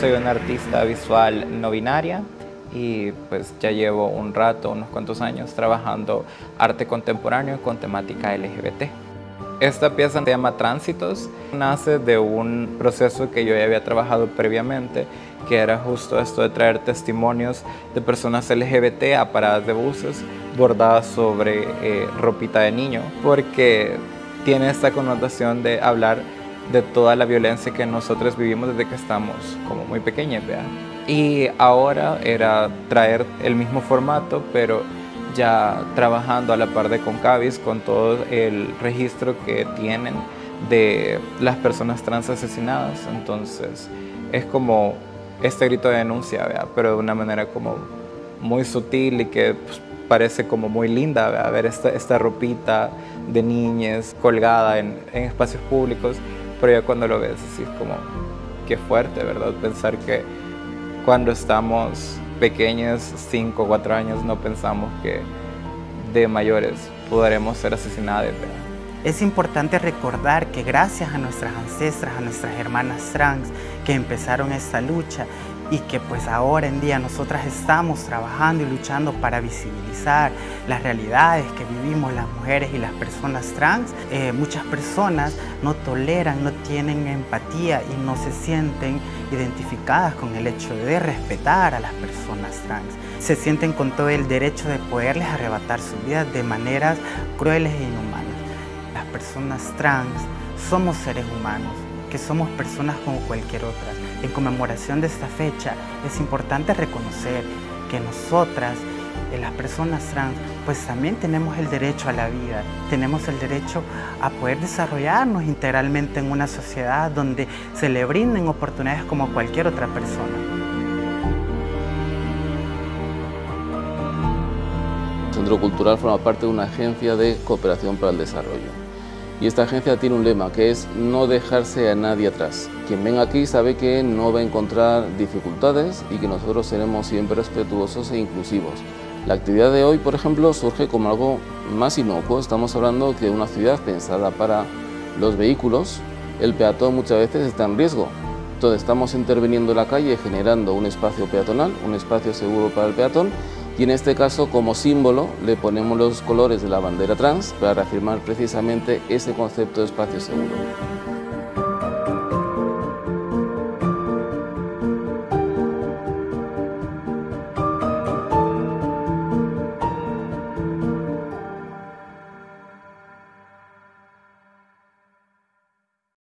soy una artista visual no binaria y pues ya llevo un rato, unos cuantos años trabajando arte contemporáneo con temática LGBT. Esta pieza se llama Tránsitos, nace de un proceso que yo ya había trabajado previamente, que era justo esto de traer testimonios de personas LGBT a paradas de buses bordadas sobre eh, ropita de niño, porque tiene esta connotación de hablar de toda la violencia que nosotros vivimos desde que estamos como muy pequeños. Y ahora era traer el mismo formato, pero ya trabajando a la par de Concavis con todo el registro que tienen de las personas trans asesinadas. Entonces es como este grito de denuncia, pero de una manera como muy sutil y que pues, parece como muy linda, ver esta, esta ropita de niñas colgada en, espacios públicos, pero ya cuando lo ves es como, qué fuerte, ¿verdad? Pensar que cuando estamos pequeños, 5 o 4 años, no pensamos que de mayores podremos ser asesinados. Es importante recordar que gracias a nuestras ancestras, a nuestras hermanas trans que empezaron esta lucha y que pues ahora en día nosotras estamos trabajando y luchando para visibilizar las realidades que vivimos las mujeres y las personas trans. Eh, muchas personas no toleran, no tienen empatía y no se sienten identificadas con el hecho de respetar a las personas trans. Se sienten con todo el derecho de poderles arrebatar su vida de maneras crueles e inhumanas. Las personas trans somos seres humanos que somos personas como cualquier otra. En conmemoración de esta fecha es importante reconocer que nosotras, eh, las personas trans, pues también tenemos el derecho a la vida, tenemos el derecho a poder desarrollarnos integralmente en una sociedad donde se le brinden oportunidades como cualquier otra persona. El Centro Cultural forma parte de una agencia de cooperación para el desarrollo. Y esta agencia tiene un lema que es no dejarse a nadie atrás. Quien venga aquí sabe que no va a encontrar dificultades y que nosotros seremos siempre respetuosos e inclusivos. La actividad de hoy, por ejemplo, surge como algo más inocuo. Estamos hablando de una ciudad pensada para los vehículos. El peatón muchas veces está en riesgo. Entonces estamos interviniendo en la calle generando un espacio peatonal, un espacio seguro para el peatón y en este caso como símbolo le ponemos los colores de la bandera trans para reafirmar precisamente ese concepto de espacio seguro.